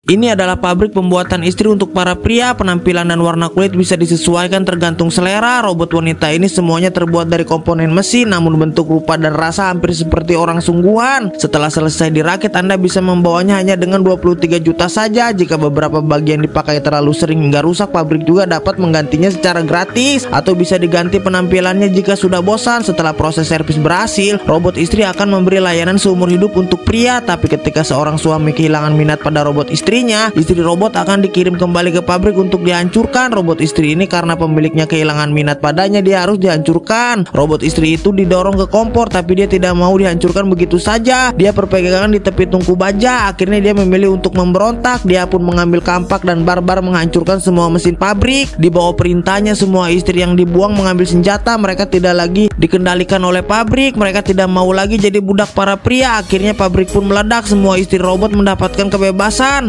Ini adalah pabrik pembuatan istri untuk para pria. Penampilan dan warna kulit bisa disesuaikan tergantung selera. Robot wanita ini semuanya terbuat dari komponen mesin, namun bentuk rupa dan rasa hampir seperti orang sungguhan. Setelah selesai dirakit, Anda bisa membawanya hanya dengan 23 juta saja. Jika beberapa bagian dipakai terlalu sering hingga rusak, pabrik juga dapat menggantinya secara gratis atau bisa diganti penampilannya jika sudah bosan. Setelah proses servis berhasil, robot istri akan memberi layanan seumur hidup untuk pria. Tapi ketika seorang suami kehilangan minat pada robot istri, istrinya, istri robot akan dikirim kembali ke pabrik untuk dihancurkan. Robot istri ini karena pemiliknya kehilangan minat padanya, dia harus dihancurkan. Robot istri itu didorong ke kompor, tapi dia tidak mau dihancurkan begitu saja. Dia berpegangan di tepi tungku baja. Akhirnya dia memilih untuk memberontak. Dia pun mengambil kampak dan barbar menghancurkan semua mesin pabrik. Di bawah perintahnya, semua istri yang dibuang mengambil senjata. Mereka tidak lagi dikendalikan oleh pabrik. Mereka tidak mau lagi jadi budak para pria. Akhirnya pabrik pun meledak. Semua istri robot mendapatkan kebebasan.